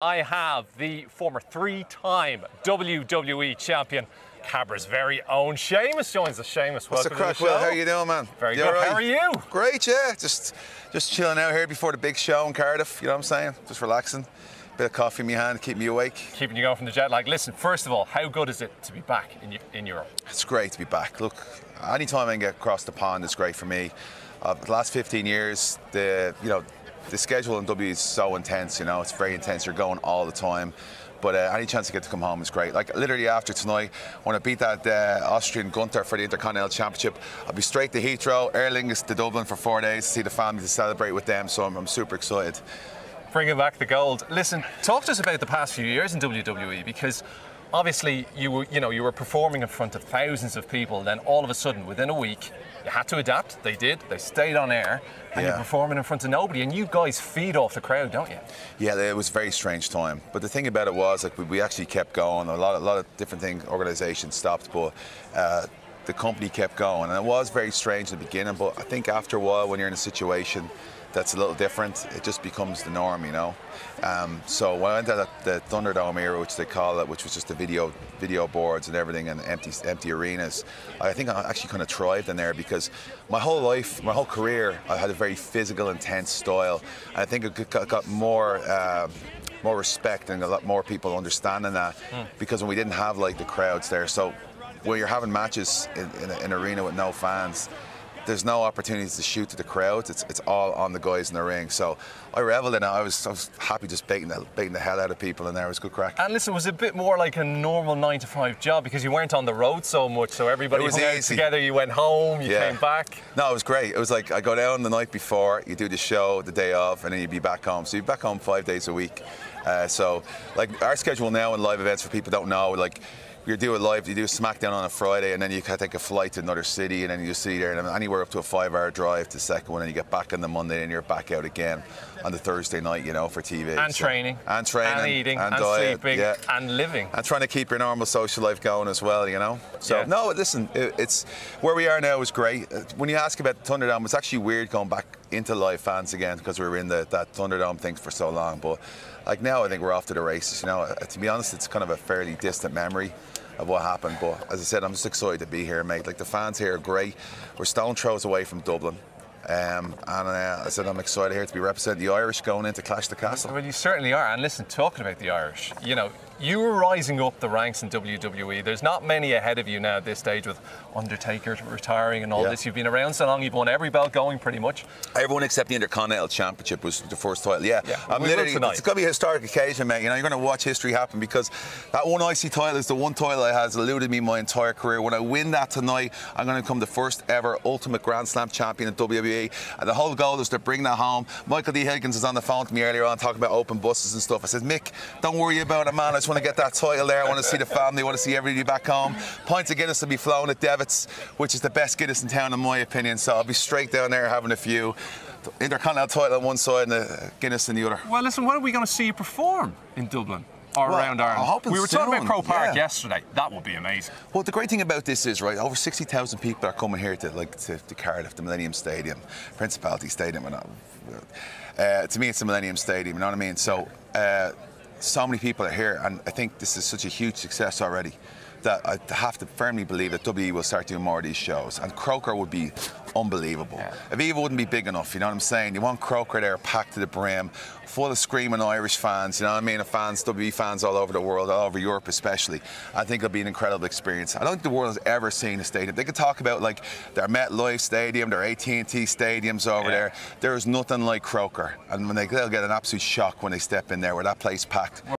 I have the former three-time WWE champion, Cabra's very own Sheamus joins us. Sheamus, What's welcome the crack, to the show. Will? How you doing, man? Very You good. right? How are you? Great, yeah. Just just chilling out here before the big show in Cardiff. You know what I'm saying? Just relaxing. Bit of coffee in my hand, keep me awake. Keeping you going from the jet lag. Listen, first of all, how good is it to be back in, in Europe? It's great to be back. Look, anytime I can get across the pond it's great for me. Uh, the last 15 years, the you know, the schedule in W is so intense. You know, it's very intense. You're going all the time. But uh, any chance to get to come home is great. Like literally after tonight, when I beat that uh, Austrian Gunther for the Intercontinental Championship, I'll be straight to Heathrow, Aer Lingus to Dublin for four days to see the family to celebrate with them. So I'm, I'm super excited. Bringing back the gold. Listen, talk to us about the past few years in WWE because obviously you were, you know, you were performing in front of thousands of people. Then all of a sudden, within a week, you had to adapt. They did. They stayed on air, and you're performing in front of nobody. And you guys feed off the crowd, don't you? Yeah, it was a very strange time. But the thing about it was, like, we, we actually kept going. A lot, a lot of different things, organizations stopped, but uh, the company kept going. And it was very strange in the beginning, but I think after a while, when you're in a situation that's a little different, it just becomes the norm, you know. Um, so when I went to the, the Thunderdome era, which they call it, which was just the video, video boards and everything, and empty, empty arenas, I think I actually kind of thrived in there because my whole life, my whole career, I had a very physical, intense style. And I think it got, got more. Um, more respect and a lot more people understanding that because when we didn't have like the crowds there so when you're having matches in, in a- an arena with no fans there's no opportunities to shoot to the crowds it's, it's all on the guys in the ring so I reveled in it I was, I was happy just baiting the, baiting the hell out of people in there it was good crack And listen, it was a bit more like a normal nine to five job because you weren't on the road so much. So everybody was hung out together. You went home, you Yeah. came back. No, it was great. It was like I go down the night before, you do the show the day of, and then you'd be back home. So you'd be back home five days a week. Uh, so, like our schedule now in live events for people don't know, like you do it live, you do SmackDown on a Friday, and then you can take a flight to another city, and then you see there, and anywhere up to a five-hour drive to the second one, and you get back on the Monday, and you're back out again on the Thursday night, you know, for TV. And So- training. and training, And eating. And, diet, sleeping. yeah And living. and trying to keep your normal social life going as well, you know. So Yeah. no, listen, it, it's where we are now is great. Uh, When you ask about Thunderdome, it's actually weird going back into live fans again because we were in the, that Thunderdome thing for so long. But like now, I think we're off to the races. You know, Uh, to be honest, it's kind of a fairly distant memory of what happened. But as I said, I'm just excited to be here, mate. Like the fans here are great. We're stone throws away from Dublin. Um, and uh, I said I'm excited here to be representing the Irish going into Clash the Castle. Well, you certainly are. And listen, talking about the Irish, you know, you were rising up the ranks in WWE. There's not many ahead of you now at this stage with Undertaker retiring and all Yeah. this. You've been around so long, you've won every belt going pretty much. Everyone except the Intercontinental Championship was the first title. Yeah, Yeah, I'm we literally. tonight. It's going to be a historic occasion, mate. You know, you're going to watch history happen because that one IC title is the one title that has eluded me my entire career. When I win that tonight, I'm going to become the first ever Ultimate Grand Slam champion in WWE. And the whole goal is to bring that home. Michael D. Higgins was on the phone to me earlier on talking about open buses and stuff. I said, Mick, don't worry about it, man. I just want to get that title there. I want to see the family. I want to see everybody back home. Pints of Guinness will be flown at Devitt's, which is the best Guinness in town, in my opinion. So I'll be straight down there having a few. Intercontinental title on one side and the Guinness on the other. Well, listen, when are we going to see you perform in Dublin or Well, around Ireland? we were talking about soon, Croke Park yeah. yesterday. That would be amazing. Well, the great thing about this is, right, over 60,000 people are coming here to like to, to Cardiff, the Millennium Stadium, Principality Stadium. And uh, to me, it's the Millennium Stadium. You know what I mean? So, uh, so many people are here, and I think this is such a huge success already that I have to firmly believe that WWE will start doing more of these shows. And Croker would be unbelievable. Aviva wouldn't be big enough. You know what I'm saying? You want Croker there, packed to the brim, full of screaming Irish fans. You know what I mean? And fans, WWE fans all over the world, all over Europe especially. I think it'll be an incredible experience. I don't think the world has ever seen a stadium. They could talk about like their MetLife Stadium, their AT&T stadiums over Yeah. there. There is nothing like Croker, and when they, they'll get an absolute shock when they step in there, where that place packed.